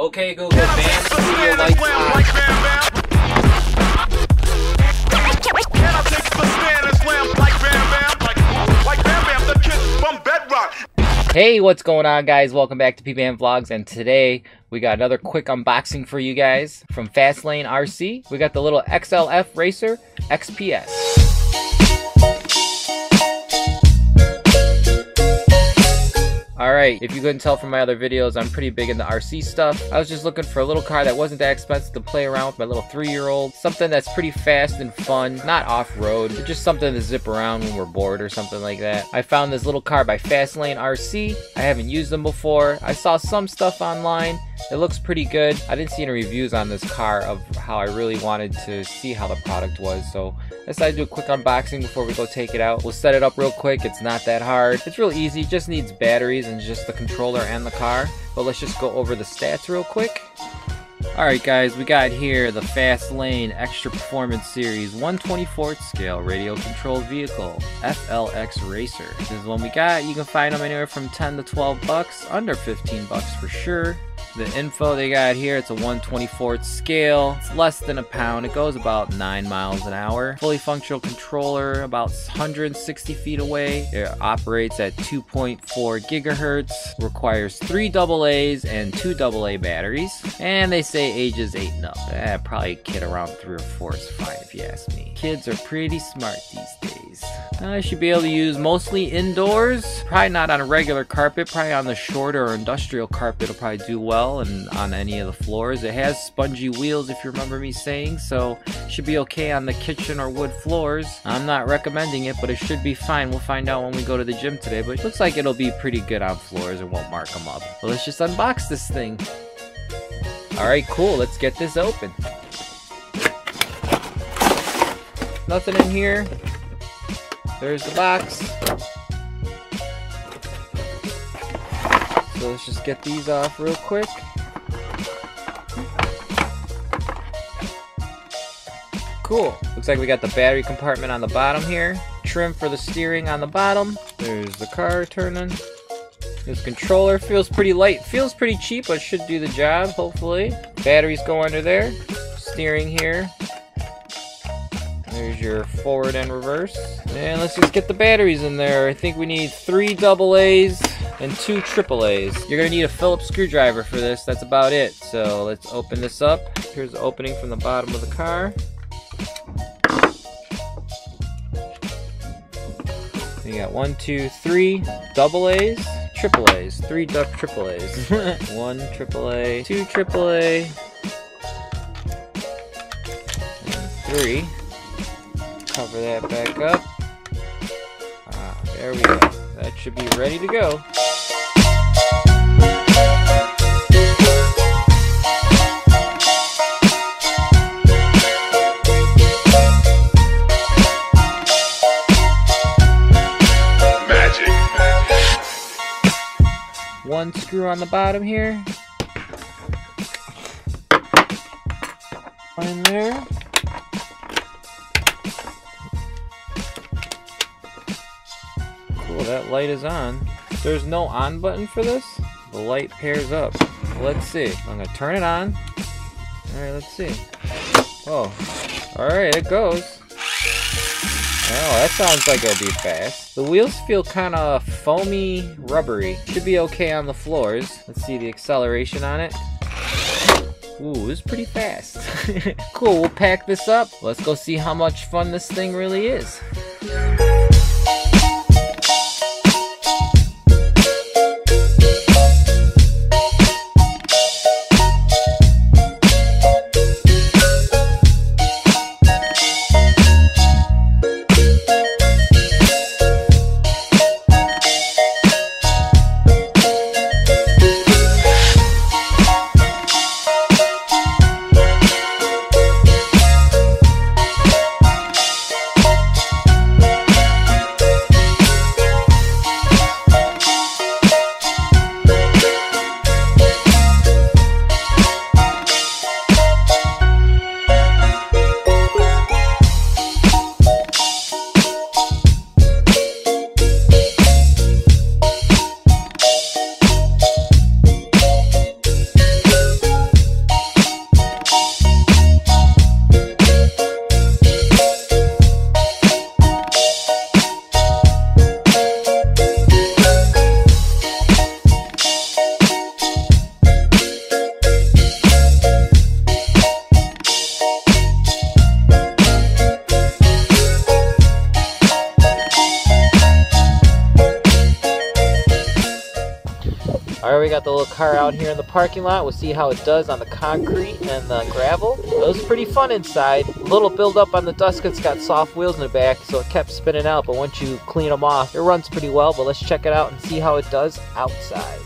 Okay, Google, Bam studio lights on. Hey, what's going on, guys? Welcome back to PBAM Vlogs, and today we got another quick unboxing for you guys from Fastlane RC. We got the little XLF Racer XPS. Alright, if you couldn't tell from my other videos, I'm pretty big into RC stuff. I was just looking for a little car that wasn't that expensive to play around with my little three-year-old. Something that's pretty fast and fun, not off-road, but just something to zip around when we're bored or something like that. I found this little car by Fastlane RC. I haven't used them before. I saw some stuff online. It looks pretty good. I didn't see any reviews on this car of how I really wanted to see how the product was, so I decided to do a quick unboxing before we go take it out. We'll set it up real quick. It's not that hard. It's real easy. Just needs batteries and just the controller and the car. But let's just go over the stats real quick. Alright guys, we got here the Fast Lane Extra Performance Series 124th scale radio controlled vehicle, FLX Racer. This is one we got. You can find them anywhere from 10 to 12 bucks, under 15 bucks for sure. The info they got here, it's a 124th scale. It's less than a pound. It goes about 9 miles an hour. Fully functional controller, about 160 feet away. It operates at 2.4 gigahertz. Requires 3 AA's and 2 AA batteries. And they say ages 8 and up. Eh, probably a kid around 3 or 4 is fine if you ask me. Kids are pretty smart these days. I uh, should be able to use mostly indoors. Probably not on a regular carpet. Probably on the shorter or industrial carpet. It'll probably do well and on any of the floors. It has spongy wheels, if you remember me saying, so should be okay on the kitchen or wood floors. I'm not recommending it, but it should be fine. We'll find out when we go to the gym today, but it looks like it'll be pretty good on floors and won't mark them up. Well, let's just unbox this thing. Alright, cool. Let's get this open. Nothing in here. There's the box. So let's just get these off real quick. Cool. Looks like we got the battery compartment on the bottom here. Trim for the steering on the bottom. There's the car turning. This controller feels pretty light. Feels pretty cheap, but should do the job, hopefully. Batteries go under there. Steering here. There's your forward and reverse. And let's just get the batteries in there. I think we need three double A's and two triple A's. You're gonna need a Phillips screwdriver for this. That's about it. So let's open this up. Here's the opening from the bottom of the car. You got one, two, three double A's, triple A's, three duck triple A's. one triple A, two triple A, and three cover that back up. Ah, there we go. That should be ready to go. Magic. One screw on the bottom here. One in there. That light is on. There's no on button for this. The light pairs up. Let's see. I'm gonna turn it on. Alright, let's see. Oh. Alright, it goes. Oh, that sounds like it'll be fast. The wheels feel kind of foamy, rubbery. Should be okay on the floors. Let's see the acceleration on it. Ooh, it's pretty fast. cool, we'll pack this up. Let's go see how much fun this thing really is. Got the little car out here in the parking lot. We'll see how it does on the concrete and the gravel. It was pretty fun inside. A little build up on the dust. It's got soft wheels in the back, so it kept spinning out. But once you clean them off, it runs pretty well. But let's check it out and see how it does outside.